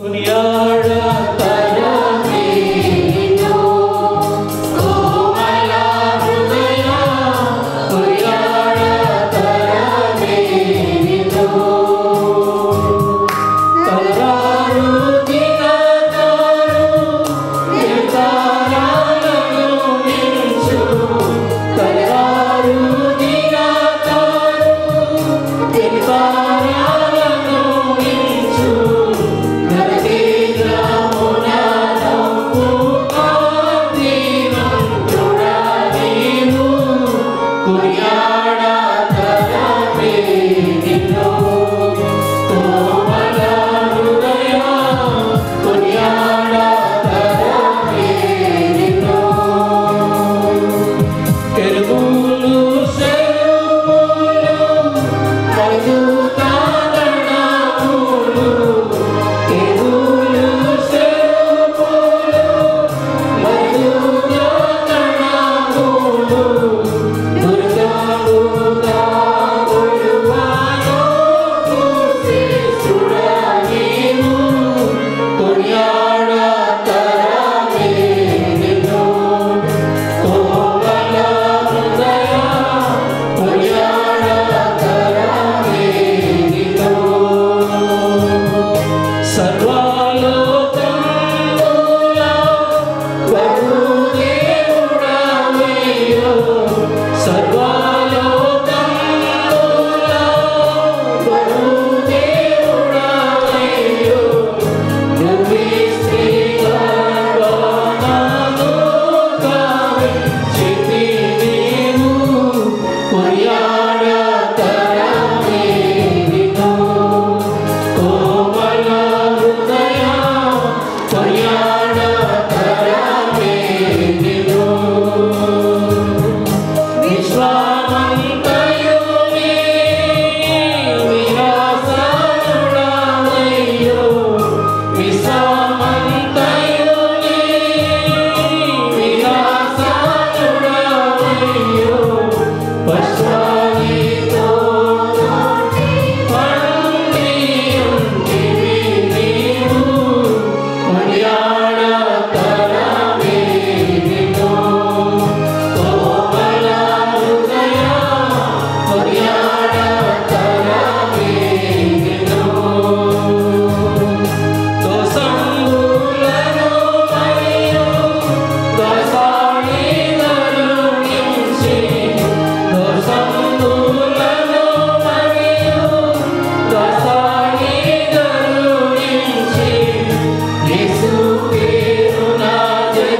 Kuniyada. no sei.